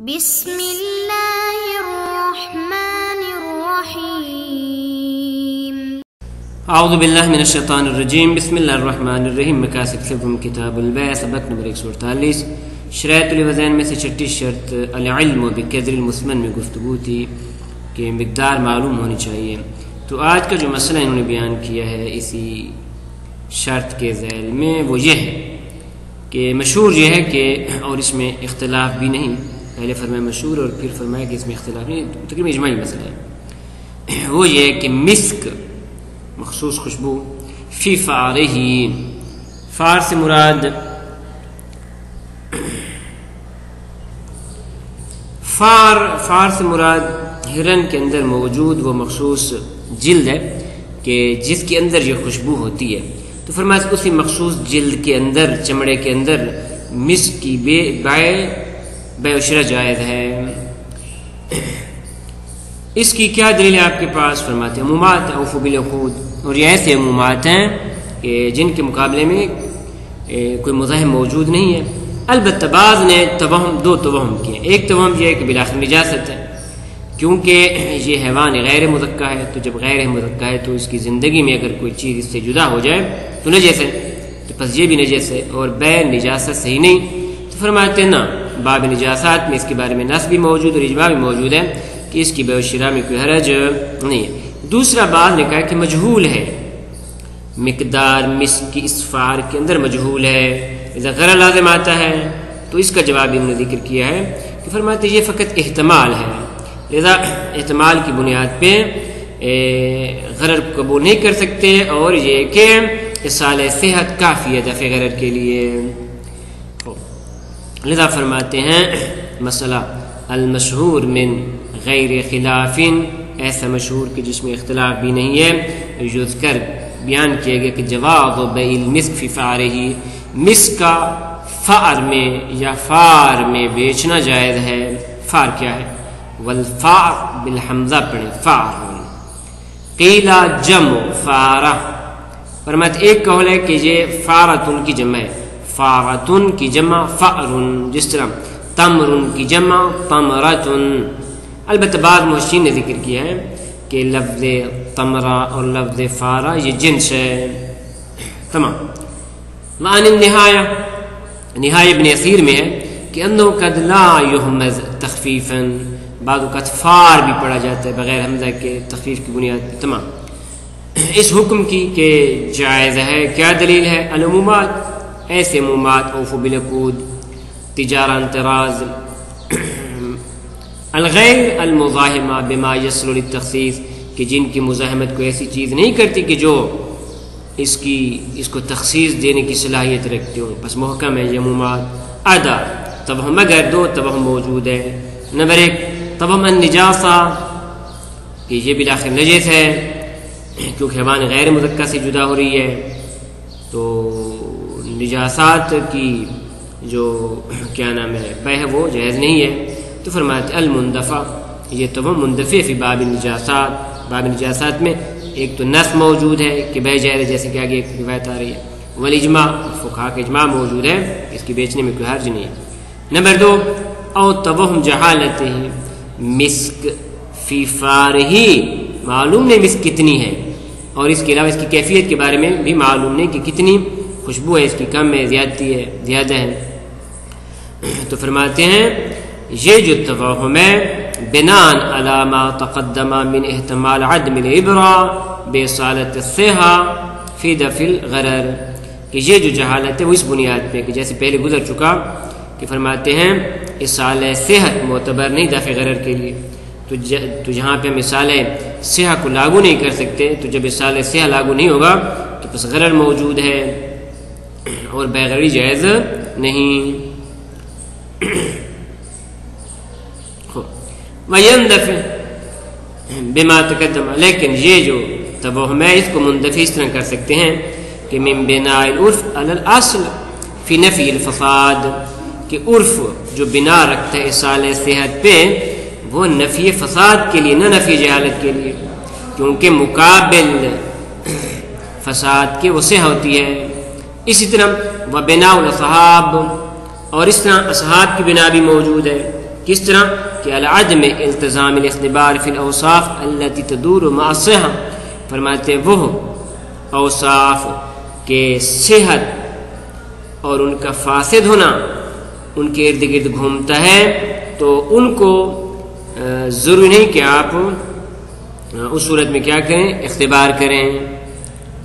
بسم الله الرحمن الرحيم اعوذ باللہ من الشیطان الرجیم بسم اللہ الرحمن الرحیم مقاصد صفم کتاب البیع سبق نمبر 148 شرائط الوزین میں سے چھٹی شرط العلم بقدر المسمن میں گفتگو تھی کہ مقدار معلوم ہونی چاہیے تو آج کا جو مسئلہ انہوں نے بیان کیا ہے اسی شرط کے ذیل میں وہ یہ ہے کہ مشہور یہ ہے کہ اور اس میں اختلاف بھی نہیں پہلے فرمایا مشہور اور پھر فرمایا کہ اس میں اختلاف نہیں، تقریباً اجماعی مسئلہ ہے۔ وہ یہ ہے کہ مسک مخصوص خوشبو فی فارہی فار سے مراد فار فار سے مراد ہرن کے اندر موجود وہ مخصوص جلد ہے کہ جس کے اندر یہ خوشبو ہوتی ہے۔ تو فرمایا اسی مخصوص جلد کے اندر، چمڑے کے اندر مس کی بے، بائے بے اشرا جائز ہے۔ اس کی کیا دلیل ہے آپ کے پاس؟ فرماتے ہیں عمومات اوف بالعقود۔ اور یہ ایسے عمومات ہیں کہ جن کے مقابلے میں کوئی مظاہر موجود نہیں ہے۔ البتہ بعض نے توہم، دو توہم کیے۔ ایک توہم یہ ہے کہ بلاخر نجاست ہے۔ کیونکہ یہ حیوان غیر مذکہ ہے، تو جب غیر مذکہ ہے تو اس کی زندگی میں اگر کوئی چیز اس سے جدا ہو جائے تو نجیس ہے۔ تو پس یہ بھی نجیس ہے اور بے نجاست صحیح نہیں۔ فرماتے ہیں، نا، باب نجاسات میں اس کے بارے میں نصب بھی موجود اور اجماع بھی موجود ہے کہ اس کی بے شرا میں کوئی حرج نہیں ہے۔ دوسرا بات نے کہا کہ مجہول ہے۔ مقدار مس کی اسفار کے اندر مجہول ہے۔ اذا غیر لازم آتا ہے۔ تو اس کا جواب انہوں نے ذکر کیا ہے کہ فرماتے یہ فقط احتمال ہے۔ لذا احتمال کی بنیاد پہ غرر کو قبول نہیں کر سکتے اور یہ کہ اصال صحت کافی ہے دفع غرر کے لیے۔ لذا فرماتے ہیں، مسئلہ المشہور من غیر خلاف ایسا مشہور کہ جس میں اختلاف بھی نہیں ہے۔ یوز کر بیان کیا گیا کہ جواب و بیل فی فارہی مسک کا فار میں یا فار میں بیچنا جائز ہے۔ فار کیا ہے؟ والفار بالحمزہ پڑھیں، فار۔ قیلا جم فارہ۔ فرمت ایک قول ہے کہ یہ فارتن کی جمع ہے۔ فارتن کی جمع فارن جس طرح تمرن کی جمع تمرتن۔ البتہ بعض محسین نے ذکر کیا ہے کہ لفظ تمرا اور لفظ فارا یہ جنس ہے۔ تمام۔ معنی نہایا نہایا ابن اثیر میں ہے کہ انہو قد لا یحمز تخفیفا بعض اوقات فار بھی پڑھا جاتا ہے بغیر حمزہ کے تخفیف کی بنیاد تمام۔ اس حکم کی کہ جائز ہے، کیا دلیل ہے؟ العمومات ایسے عمومات اوفو بالعقود تجارہ انتراز الغیر المزاحمہ بما یسر للتخصیص، کہ جن کی مزاحمت کو ایسی چیز نہیں کرتی کہ جو اس کی، اس کو تخصیص دینے کی صلاحیت رکھتے ہوں۔ بس محکم ہے یہ ادا، تب اگر دو، تب موجود ہے نمبر ایک، تب ہم النجاسہ، کہ یہ بالآخر نجس ہے، کیونکہ حیوان غیر مذکہ سے جدا ہو رہی ہے۔ تو نجاسات کی جو کیا نام ہے بہ وہ جائز نہیں ہے۔ تو فرماتے المندفع، یہ تو مندفع فی باب النجاسات باب النجاسات میں ایک تو نس موجود ہے کہ بہ جائز جیسے کہ آگے ایک روایت آ رہی ہے۔ والاجماع، فقہا کا اجماع موجود ہے، اس کی بیچنے میں کوئی حرج نہیں ہے۔ نمبر دو، او توہم جہالت مسک فی فارہی، معلوم نہیں مسک کتنی ہے۔ اور اس کے علاوہ اس کی کیفیت کے بارے میں بھی معلوم نہیں کہ کتنی۔ خوشبو ہے، اس کی کم ہے، زیادتی ہے، زیادہ ہے۔ تو فرماتے ہیں، یہ جو توہم ہے بنان علامہ تقدمہ من احتمال عدم العبرا بے صالت الصحہ، فی دفل غرر کہ یہ جو جہالت ہے، وہ اس بنیاد پہ کہ جیسے پہلے گزر چکا، کہ فرماتے ہیں اصال صحت معتبر نہیں دفع غرر کے لیے۔ تو تو جہاں پہ ہم اصال صحہ کو لاگو نہیں کر سکتے، تو جب اصال صحہ لاگو نہیں ہوگا، تو بس غرر موجود ہے۔ اور بغری جائز نہیں۔ ویندفع بما تقدم۔ لیکن یہ جو توہم ہے اس کو مندفع اس طرح کر سکتے ہیں کہ من بناء العرف الاصل فی نفی الفساد، کہ عرف جو بنا رکھتا ہے اصال صحت پہ، وہ نفی فساد کے لیے، نہ نفی جہالت کے لیے۔ کیونکہ مقابل فساد کے وہ ہوتی ہے۔ اسی طرح وہ بنا الاصحاب، اور اس طرح اصحاب کی بنا بھی موجود ہے، کس طرح؟ کہ العدم التزام الاختبار فی الاوصاف التي تدور مع الصحة، فرماتے ہیں وہ اوصاف کے صحت اور ان کا فاسد ہونا، ان کے ارد گرد گھومتا ہے، تو ان کو ضروری نہیں کہ آپ اس صورت میں کیا کریں؟ اختبار کریں۔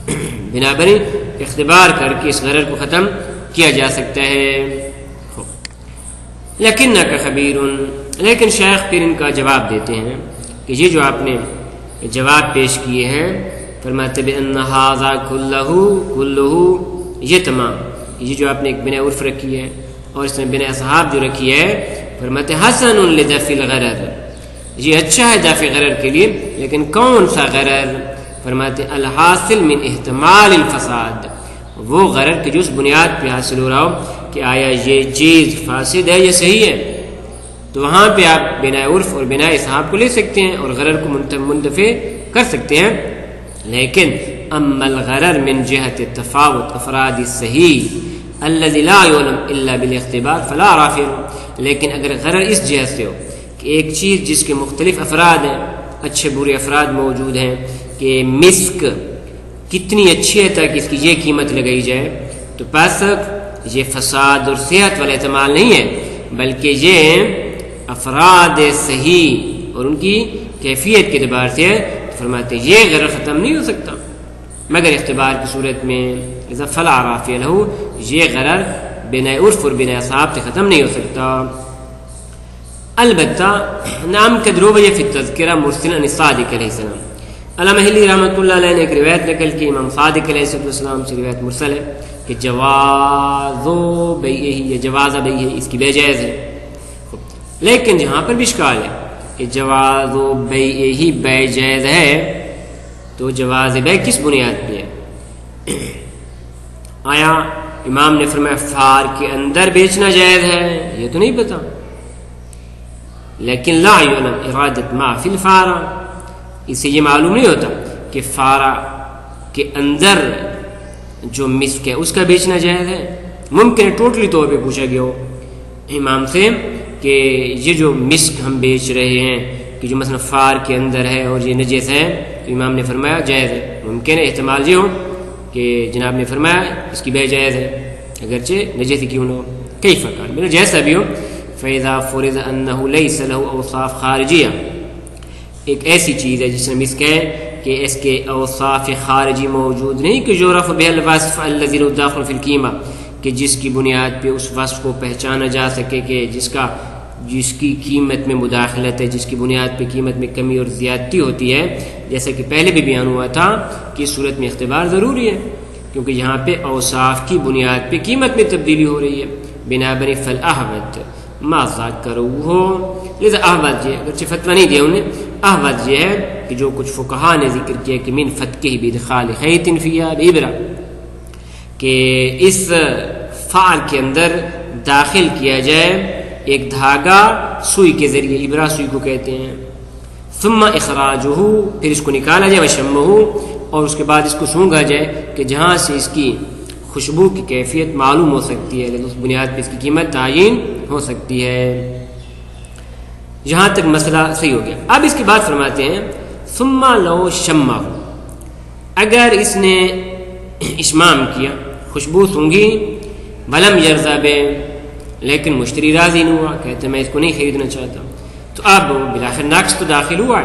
بنا بری اختبار کر کے اس غرض کو ختم کیا جا سکتا ہے۔ لیکن کا خبیر۔ لیکن شیخ پھر ان کا جواب دیتے ہیں کہ یہ جو آپ نے جواب پیش کیے ہیں، فرماتے بأن هذا كله یہ تمام۔ یہ جو آپ نے ایک بنا عرف رکھی ہے اور اس میں بنا اصحاب جو رکھی ہے، فرماتے حسن لدفع الغرر۔ یہ اچھا ہے دافع غرر کے لیے، لیکن کون سا غرر؟ فرماتے الحاصل من احتمال الفساد۔ وہ غرر کہ جو اس بنیاد پہ حاصل ہو رہا ہو کہ آیا یہ چیز فاسد ہے یا صحیح ہے، تو وہاں پہ آپ بنا عرف اور بنا اصحاب کو لے سکتے ہیں اور غرر کو منت- منتفع کر سکتے ہیں۔ لیکن اما الغرر من جهة التفاوت، افراد الصحیح الذي لا يعلم الا بالاختبار فلا رافع۔ لیکن اگر غرر اس جہت سے ہو کہ ایک چیز جس کے مختلف افراد ہیں، اچھے برے افراد موجود ہیں کہ مسک کتنی اچھی ہے تاکہ اس کی یہ قیمت لگائی جائے۔ تو پس یہ فساد اور صحت والا احتمال نہیں ہے بلکہ یہ افراد صحیح اور ان کی کیفیت کے اعتبار سے فرماتے ہیں، یہ غرر ختم نہیں ہو سکتا۔ مگر اختبار کی صورت میں اذا فلا رافع لہو، یہ غرر بنا عرف اور بنا صاحب سے ختم نہیں ہو سکتا۔ البتہ، نام کے دروبیہ فی التذکرہ مرسل صادق علیہ السلام۔ علامہ ہلی رحمۃ اللہ علیہ نے ایک روایت نقل کی، امام صادق علیہ السلام سے روایت مرسل ہے کہ جوازو بیعہ یا جواز بیعہ اس کی بے جائز ہے۔ لیکن جہاں پر بھی اشکال ہے کہ جواز و بیع ہی بے جائز ہے، تو جواز بے کس بنیاد پہ ہے؟ آیا امام نے فرمایا، فار کے اندر بیچنا جائز ہے، یہ تو نہیں پتا۔ لیکن لا یعلم ارادت ما فی الفارا اس سے یہ معلوم نہیں ہوتا کہ فارا کے اندر جو مسک ہے، اس کا بیچنا جائز ہے۔ ممکن ہے ٹوٹلی طور پہ پوچھا گیا ہو۔ امام سے کہ یہ جو مسک ہم بیچ رہے ہیں کہ جو مثلا فار کے اندر ہے اور یہ نجس ہے، تو امام نے فرمایا جائز ہے۔ ممکن ہے احتمال یہ ہو کہ جناب نے فرمایا اس کی بے جائز ہے۔ اگرچہ نجس کیوں نہ ہو۔ کئی فقار میرا جیسا بھی ہو۔ فیضا فرض انہ لیس له اوصاف خارجیہ ایک ایسی چیز ہے جس میں مسک ہے کہ اس کے اوصاف خارجی موجود نہیں کہ جو رف بہ الوصف کہ جس کی بنیاد پہ اس وصف کو پہچانا جا سکے کہ جس کا، جس کی قیمت میں مداخلت ہے، جس کی بنیاد پہ قیمت میں کمی اور زیادتی ہوتی ہے۔ جیسا کہ پہلے بھی بیان ہوا تھا کہ اس صورت میں اختبار ضروری ہے، کیونکہ یہاں پہ اوصاف کی بنیاد پہ قیمت میں تبدیلی ہو رہی ہے۔ بنا بنی فل احمد ما کرو ہو لذا احمد یہ جی، اگرچہ فتویٰ نہیں دیا انہیں احمد یہ ہے کہ جو کچھ فقہا نے ذکر کیا کہ من فتح بدخال خیت فیہ بیبرا کہ اس فعل کے اندر داخل کیا جائے، ایک دھاگا سوئی کے ذریعے ابرا سوئی کو کہتے ہیں۔ ثم اخراجہ پھر اس کو نکالا جائے وشمہ اور اس کے بعد اس کو سونگا جائے کہ جہاں سے اس کی خوشبو کی کیفیت معلوم ہو سکتی ہے یعنی اس بنیاد پہ اس کی قیمت تعین ہو سکتی ہے۔ یہاں تک مسئلہ صحیح ہو گیا۔ اب اس کی بات فرماتے ہیں ثم لو شمہ اگر اس نے اشمام کیا، خوشبو سونگی، ولم یرزا بے لیکن مشتری راضی نہیں ہوا، کہتے میں اس کو نہیں خریدنا چاہتا۔ تو اب بلاخر نقص تو داخل ہوا۔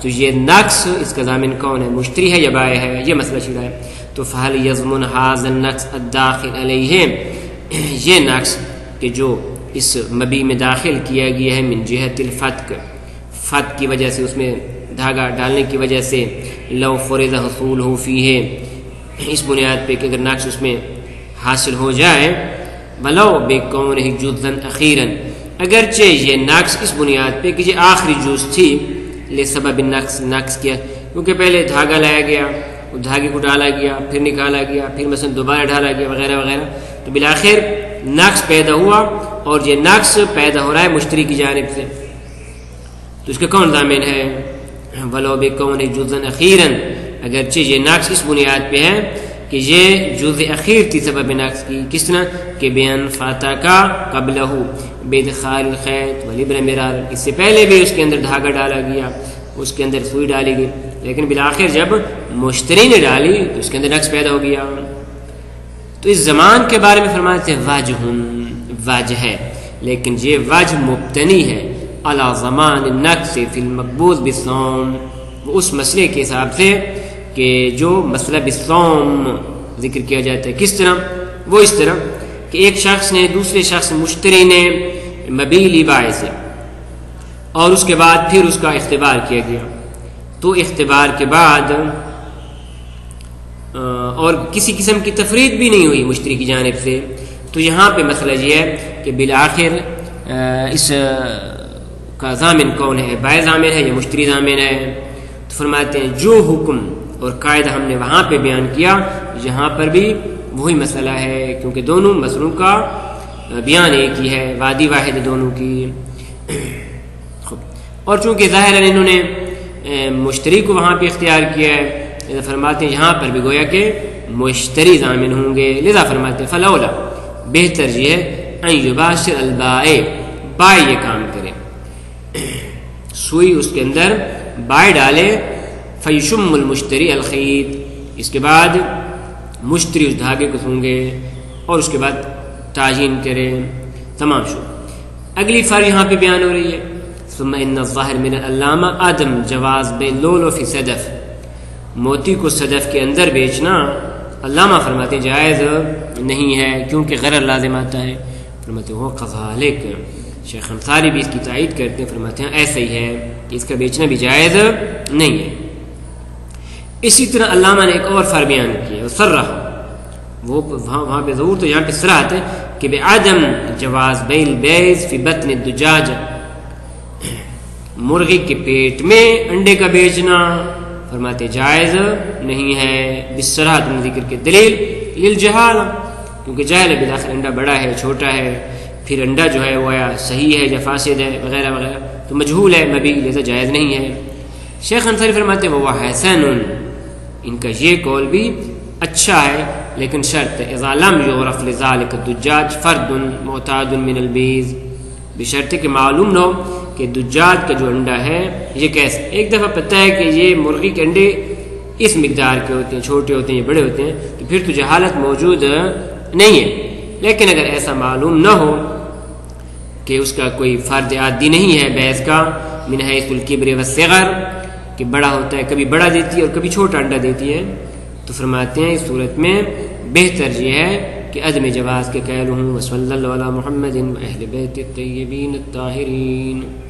تو یہ نقص، اس کا ضامن کون ہے؟ مشتری ہے یا بائے ہے؟ یہ مسئلہ چھڑا ہے۔ تو فہل یزمن حاض النقص الداخل علیہ یہ نقص کہ جو اس مبی میں داخل کیا گیا ہے من جہت الفتق فتق کی وجہ سے اس میں دھاگا ڈالنے کی وجہ سے لو فرض حصول ہو فی ہے اس بنیاد پہ کہ اگر نقص اس میں حاصل ہو جائے، بلو بے کون ہی جزن اخیراً۔ اگرچہ یہ نقص اس بنیاد پہ کہ یہ آخری جز تھی، لے سبب نقص نقص کیا۔ کیونکہ پہلے دھاگا لایا گیا، وہ دھاگے کو ڈالا گیا، پھر نکالا گیا، پھر مثلا دوبارہ ڈالا گیا، وغیرہ وغیرہ۔ تو بالآخر نقص پیدا ہوا۔ اور یہ نقص پیدا ہو رہا ہے مشتری کی جانب سے۔ تو اس کا کون ضامن ہے؟ بلو بے کون جزن اخیراً اگرچہ یہ نقص اس بنیاد پہ ہے کہ یہ جز اخیر تھی سبب نقص کی۔ کس طرح؟ کہ بیان فاتح کا قبل بید خال خیت ولیبر مرار اس سے پہلے بھی اس کے اندر دھاگا ڈالا گیا۔ اس کے اندر سوئی ڈالی گئی۔ لیکن بالآخر جب مشتری نے ڈالی تو اس کے اندر نقص پیدا ہو گیا۔ تو اس زمان کے بارے میں فرماتے ہیں واج واج ہے۔ لیکن یہ وج مبتنی ہے اللہ زمان نقص فی المقبوض بسوم وہ اس مسئلے کے حساب سے کہ جو مسئلہ بسوم ذکر کیا جاتا ہے، کس طرح؟ وہ اس طرح کہ ایک شخص نے دوسرے شخص مشتری نے مبیلی بائے سے اور اس کے بعد پھر اس کا اختبار کیا گیا۔ تو اختبار کے بعد اور کسی قسم کی تفرید بھی نہیں ہوئی مشتری کی جانب سے۔ تو یہاں پہ مسئلہ یہ ہے کہ بالآخر اس کا ضامن کون ہے؟ بائے ضامن ہے یا مشتری ضامن ہے؟ تو فرماتے ہیں جو حکم اور قاعدہ ہم نے وہاں پہ بیان کیا، یہاں پر بھی وہی مسئلہ ہے، کیونکہ دونوں مسئلوں کا بیان ایک ہی ہے، وادی واحد دونوں کی۔ اور چونکہ ظاہر انہوں نے مشتری کو وہاں پہ اختیار کیا ہے فرماتے ہیں، یہاں پر بھی گویا کہ مشتری ضامن ہوں گے۔ لذا فرماتے ہیں، فلولا، بہتر یہ ہے یباشر البائے بائے یہ کام کرے۔ سوئی اس کے اندر بائے ڈالے، فیشم المشتری الخید اس کے بعد مشتری اس دھاگے کو سونگے اور اس کے بعد تعین کرے۔ تمام شو اگلی فر یہاں پہ بیان ہو رہی ہے۔ ثم ان الظاہر من علامہ آدم جواز بے لولو فی صدف۔ موتی کو صدف کے اندر بیچنا علامہ فرماتے جائز نہیں ہے، کیونکہ غرر لازم آتا ہے۔ فرماتے وہ قذالک شیخ انصاری بھی اس کی تائید کرتے ہیں، فرماتے ہیں، ایسا ہی ہے کہ اس کا بیچنا بھی جائز نہیں ہے۔ اسی طرح علامہ نے ایک اور فر بیان کیا وہ سر رہا وہ وہاں وہاں پہ ضرور تو یہاں پہ سراحت ہے کہ بے آدم جواز بیل بیز فی بطن دجاج مرغی کے پیٹ میں انڈے کا بیچنا فرماتے جائز نہیں ہے۔ بس طرح تم ذکر کے دلیل لیل کیونکہ جہل بداخل انڈا بڑا ہے، چھوٹا ہے، پھر انڈا جو ہے وہ یا صحیح ہے یا فاسد ہے، وغیرہ وغیرہ۔ تو مجہول ہے مبی لہذا جائز نہیں ہے۔ شیخ انصاری فرماتے وہ حسن. ان کا یہ قول بھی اچھا ہے، لیکن شرط اضالم یورف لذالک الدجاج فرد معتاد من البیز بشرط کہ معلوم نہ ہو کہ دجاج کا جو انڈا ہے، یہ کیسے ایک دفعہ پتہ ہے کہ یہ مرغی کے انڈے اس مقدار کے ہوتے ہیں، چھوٹے ہوتے ہیں، بڑے ہوتے ہیں، تو پھر تو جہالت موجود نہیں ہے۔ لیکن اگر ایسا معلوم نہ ہو کہ اس کا کوئی فرد عادی نہیں ہے بحث کا، من حیث القبر و صغر کہ بڑا ہوتا ہے، کبھی بڑا دیتی ہے اور کبھی چھوٹا انڈا دیتی ہے، تو فرماتے ہیں اس صورت میں بہتر یہ ہے کہ عدم جواز کے قیل ہوں، وصلی اللہ علیہ محمد اہل بیت الطیبین الطاہرین۔